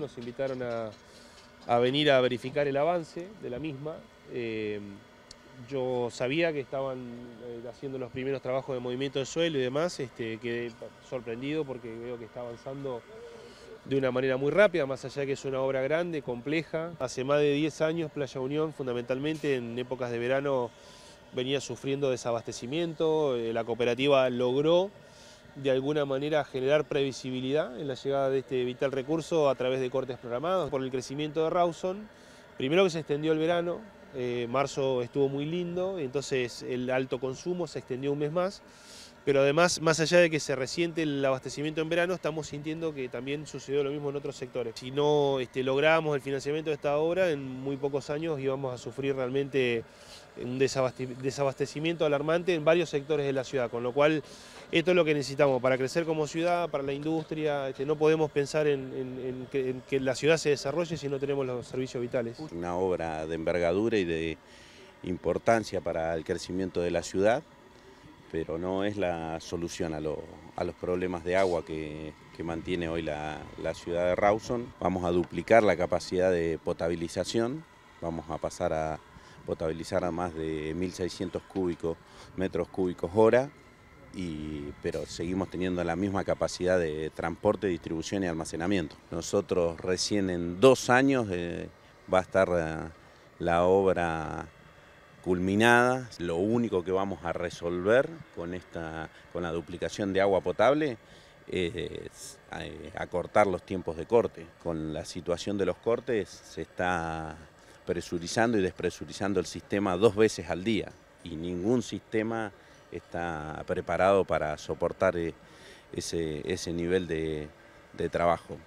Nos invitaron a, venir a verificar el avance de la misma. Eh, yo sabía que estaban eh, haciendo los primeros trabajos de movimiento de suelo y demás, este, quedé sorprendido porque veo que está avanzando de una manera muy rápida, más allá de que es una obra grande, compleja. Hace más de 10 años Playa Unión, fundamentalmente en épocas de verano, venía sufriendo desabastecimiento, eh, la cooperativa logró de alguna manera generar previsibilidad en la llegada de este vital recurso a través de cortes programados. Por el crecimiento de Rawson, primero que se extendió el verano, eh, marzo estuvo muy lindo, entonces el alto consumo se extendió un mes más, pero además, más allá de que se resiente el abastecimiento en verano, estamos sintiendo que también sucedió lo mismo en otros sectores. Si no este, logramos el financiamiento de esta obra, en muy pocos años íbamos a sufrir realmente un desabastecimiento alarmante en varios sectores de la ciudad, con lo cual esto es lo que necesitamos para crecer como ciudad, para la industria, este, no podemos pensar en, que, en, que, la ciudad se desarrolle si no tenemos los servicios vitales. Una obra de envergadura y de importancia para el crecimiento de la ciudad, pero no es la solución a, lo, a los problemas de agua que, mantiene hoy la, ciudad de Rawson. Vamos a duplicar la capacidad de potabilización, vamos a pasar a potabilizar a más de 1.600 cúbicos, metros cúbicos hora, pero seguimos teniendo la misma capacidad de transporte, distribución y almacenamiento. Nosotros recién en dos años eh, va a estar eh, la obra culminada. Lo único que vamos a resolver con, esta, con la duplicación de agua potable es eh, acortar los tiempos de corte. Con la situación de los cortes se está presurizando y despresurizando el sistema dos veces al día y ningún sistema está preparado para soportar ese, ese nivel de, de trabajo.